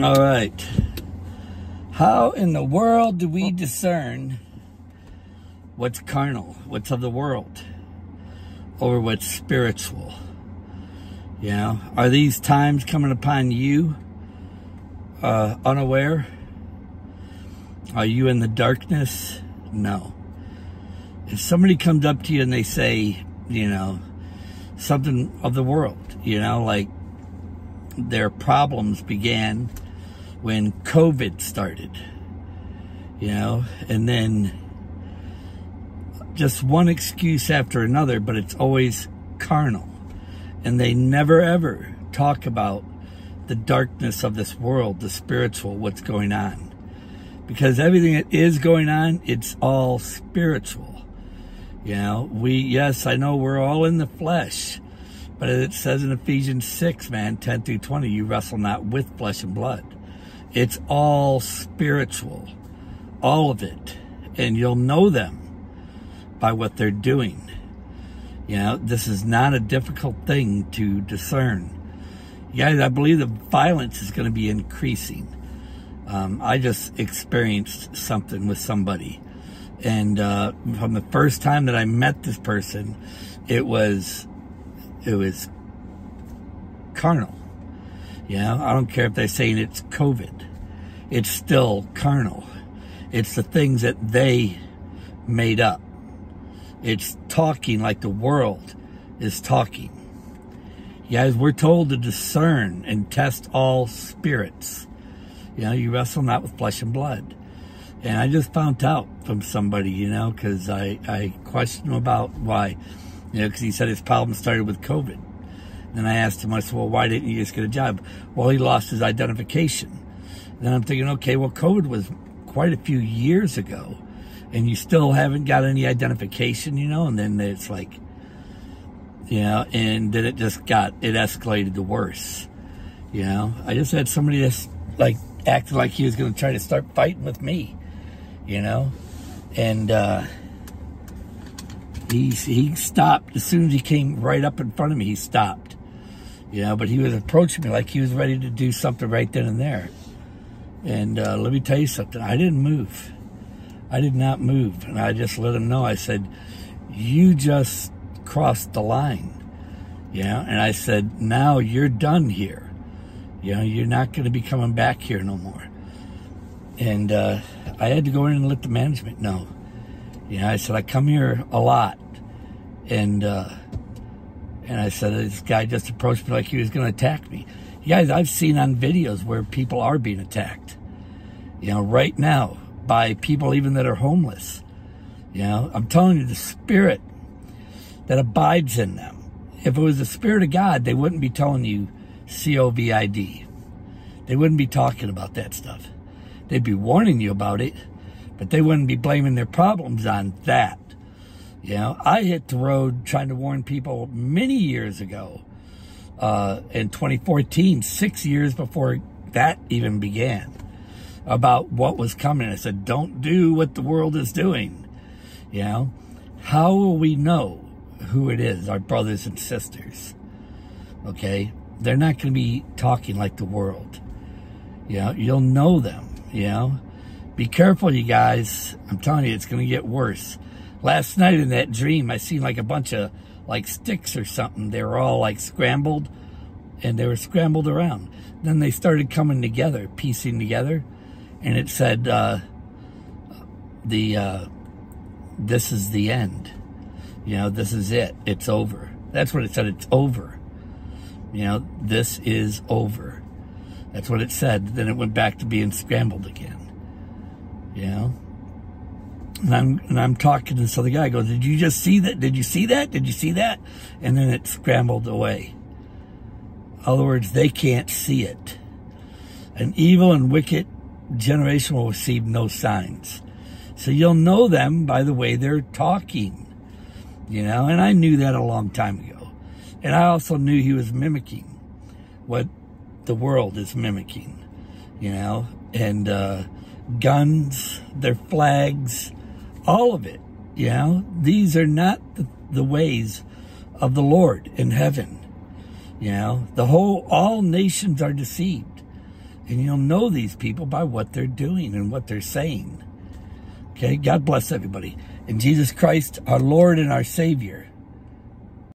All right. How in the world do we discern what's carnal, what's of the world, or what's spiritual? You know, are these times coming upon you uh, unaware? Are you in the darkness? No. If somebody comes up to you and they say, you know, something of the world, you know, like their problems began when COVID started, you know, and then just one excuse after another, but it's always carnal. And they never ever talk about the darkness of this world, the spiritual, what's going on. Because everything that is going on, it's all spiritual. You know, we, yes, I know we're all in the flesh, but it says in Ephesians 6, man, 10 through 20, you wrestle not with flesh and blood. It's all spiritual, all of it. And you'll know them by what they're doing. You know, this is not a difficult thing to discern. Guys, I believe the violence is going to be increasing. Um, I just experienced something with somebody. And uh, from the first time that I met this person, it was it was carnal. You know, I don't care if they're saying it's COVID. It's still carnal. It's the things that they made up. It's talking like the world is talking. Guys, we're told to discern and test all spirits. You know, you wrestle not with flesh and blood. And I just found out from somebody, you know, because I, I questioned him about why you know, because he said his problem started with COVID. Then I asked him, I said, well, why didn't you just get a job? Well, he lost his identification. Then I'm thinking, okay, well, COVID was quite a few years ago, and you still haven't got any identification, you know? And then it's like, you know, and then it just got, it escalated to worse. You know, I just had somebody that's like acted like he was going to try to start fighting with me, you know? And, uh, he he stopped as soon as he came right up in front of me. He stopped, you know. But he was approaching me like he was ready to do something right then and there. And uh, let me tell you something. I didn't move. I did not move, and I just let him know. I said, "You just crossed the line." You know, and I said, "Now you're done here. You know, you're not going to be coming back here no more." And uh, I had to go in and let the management know you know, I said, I come here a lot. And, uh, and I said, this guy just approached me like he was going to attack me. Guys, I've seen on videos where people are being attacked. You know, right now by people even that are homeless. You know, I'm telling you, the spirit that abides in them. If it was the spirit of God, they wouldn't be telling you COVID. They wouldn't be talking about that stuff. They'd be warning you about it but they wouldn't be blaming their problems on that. You know, I hit the road trying to warn people many years ago, uh, in 2014, six years before that even began, about what was coming. I said, don't do what the world is doing. You know, how will we know who it is, our brothers and sisters? Okay, they're not going to be talking like the world. You know, you'll know them, you know. Be careful, you guys. I'm telling you, it's going to get worse. Last night in that dream, I seen like a bunch of like sticks or something. They were all like scrambled and they were scrambled around. Then they started coming together, piecing together. And it said, uh, the, uh, this is the end. You know, this is it. It's over. That's what it said. It's over. You know, this is over. That's what it said. Then it went back to being scrambled again you know. And I'm and I'm talking to this other guy. I go, did you just see that? Did you see that? Did you see that? And then it scrambled away. In other words, they can't see it. An evil and wicked generation will receive no signs. So you'll know them by the way they're talking. You know, and I knew that a long time ago. And I also knew he was mimicking what the world is mimicking. You know, and uh guns, their flags, all of it. You know, these are not the, the ways of the Lord in heaven. You know, the whole, all nations are deceived And you'll know these people by what they're doing and what they're saying. Okay, God bless everybody. In Jesus Christ, our Lord and our Savior,